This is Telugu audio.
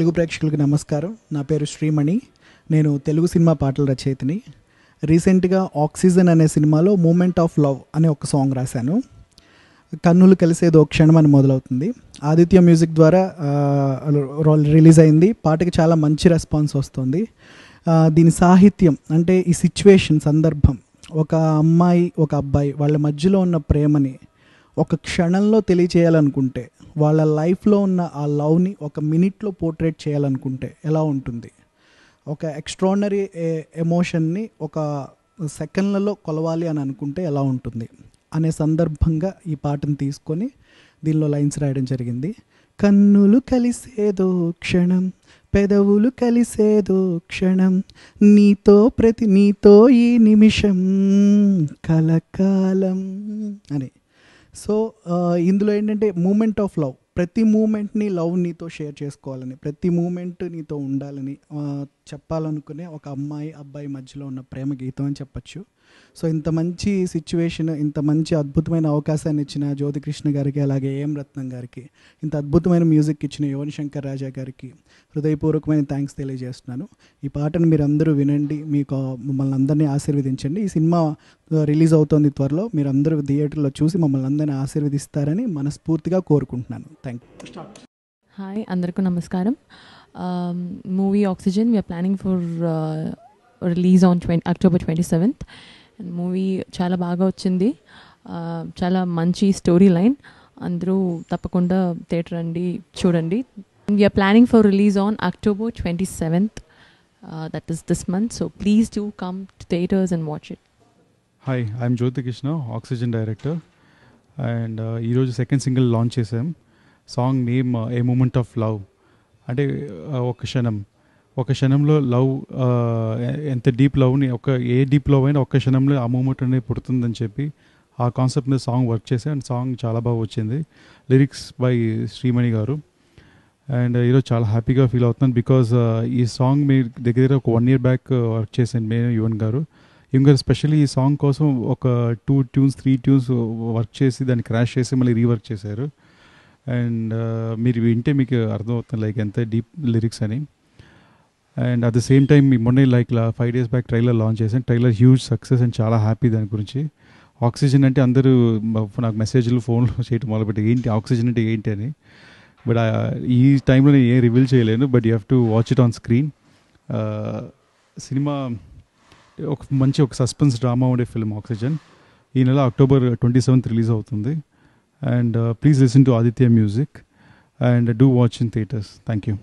తెలుగు ప్రేక్షకులకు నమస్కారం. నా పేరు శ్రీమణి. నేను తెలుగు సినిమా పాటల రచయితని. రీసెంట్గా ఆక్సిజన్ అనే సినిమాలో మూమెంట్ ఆఫ్ లవ్ అనే ఒక సాంగ్ రాశాను. కన్నులు కలిసేది క్షణం అని మొదలవుతుంది. ఆదిత్య మ్యూజిక్ ద్వారా రిలీజ్ అయింది. పాటకి చాలా మంచి రెస్పాన్స్ వస్తుంది. దీని సాహిత్యం అంటే ఈ సిచ్యువేషన్ సందర్భం ఒక అమ్మాయి ఒక అబ్బాయి వాళ్ళ మధ్యలో ఉన్న ప్రేమని ఒక క్షణంలో తెలియచేయాలనుకుంటే వాళ్ళ లైఫ్లో ఉన్న ఆ లవ్ని ఒక మినిట్లో పోర్ట్రేట్ చేయాలనుకుంటే ఎలా ఉంటుంది? ఒక ఎక్స్ట్రాడినరీ ఎమోషన్ని ఒక సెకండ్లలో కొలవాలి అని అనుకుంటే ఎలా ఉంటుంది? అనే సందర్భంగా ఈ పాటను తీసుకొని దీనిలో లైన్స్ రాయడం జరిగింది. కన్నులు కలిసేదో క్షణం పెదవులు కలిసేదో క్షణం నీతో ప్రతి నీతో ఈ నిమిషం కలకాలం అని. సో ఇందులో ఏంటంటే మూమెంట్ ఆఫ్ లవ్. ప్రతి మూమెంట్ని లవ్ నీతో షేర్ చేసుకోవాలని ప్రతి మూమెంట్ నీతో ఉండాలని చెప్పాలనుకునే ఒక అమ్మాయి అబ్బాయి మధ్యలో ఉన్న ప్రేమ గీతం అని చెప్పచ్చు. సో ఇంత మంచి సిచ్యువేషన్ ఇంత మంచి అద్భుతమైన అవకాశాన్ని ఇచ్చిన జ్యోతికృష్ణ గారికి అలాగే ఏఎం రత్నం గారికి ఇంత అద్భుతమైన మ్యూజిక్ ఇచ్చిన యువన్ శంకర్ రాజా గారికి హృదయపూర్వకమైన థ్యాంక్స్ తెలియజేస్తున్నాను. ఈ పాటను మీరందరూ వినండి మీకు మమ్మల్ని అందరినీ ఆశీర్వదించండి. ఈ సినిమా రిలీజ్ అవుతోంది త్వరలో మీరు అందరూ థియేటర్లో చూసి మమ్మల్ని అందరినీ ఆశీర్వదిస్తారని మనస్ఫూర్తిగా కోరుకుంటున్నాను. థ్యాంక్ యూ హాయ్ అందరికీ నమస్కారం. Movie Oxygen we're planning for release on twenty October twenty seventh and movie చాలా బాగా వచ్చింది. Uh, చాలా మంచి స్టోరీ లైన్ అందరూ తప్పకుండా థియేటర్ రండి చూడండి. We're planning for release on October twenty seventh that is this month so please do come to theatres and watch it hi I'm Jyothi Krishna Oxygen director and ఈరోజు సెకండ్ సింగిల్ లాంచ్ చేసాం song name a moment of love అంటే ఒక క్షణం. ఒక క్షణంలో లవ్ ఎంత డీప్ లవ్ని ఒక ఏ డీప్ లవ్ అయినా ఒక్క క్షణంలో ఆ మూమెంట్ అనేది పుడుతుందని చెప్పి ఆ కాన్సెప్ట్ మీద సాంగ్ వర్క్ చేసి అండ్ సాంగ్ చాలా బాగా వచ్చింది. లిరిక్స్ బై శ్రీమణి గారు. అండ్ ఈరోజు చాలా హ్యాపీగా ఫీల్ అవుతున్నాను బికాజ్ ఈ సాంగ్ మీ దగ్గర దగ్గర ఒక వన్ ఇయర్ బ్యాక్ వర్క్ చేశాను నేను యువన్ గారు. యువన్ గారు స్పెషల్లీ ఈ సాంగ్ కోసం ఒక two tunes three tunes work చేసి దాన్ని క్రాష్ చేసి మళ్ళీ రీవర్క్ చేశారు. అండ్ మీరు వింటే మీకు అర్థమవుతుంది లైక్ ఎంత డీప్ లిరిక్స్ అని. And at the same time మొన్నే like five days back trailer launch చేశాను. ట్రైలర్ హ్యూజ్ సక్సెస్ అండ్ చాలా హ్యాపీ దాని గురించి. ఆక్సిజన్ అంటే అందరూ నాకు మెసేజ్లు ఫోన్లో చేయటం మొదలుపెట్టి ఏంటి ఆక్సిజన్ అంటే ఏంటి అని. బట్ ఈ టైంలో నేను ఏం రివీల్ చేయలేను but you have to watch it on screen cinema ఒక మంచి ఒక సస్పెన్స్ డ్రామా ఉండే ఫిల్మ్ ఆక్సిజన్ ఈ నెల అక్టోబర్ ట్వంటీ సెవెంత్ రిలీజ్ అవుతుంది. and uh, please listen to Aditya music and do watch in theaters. Thank you.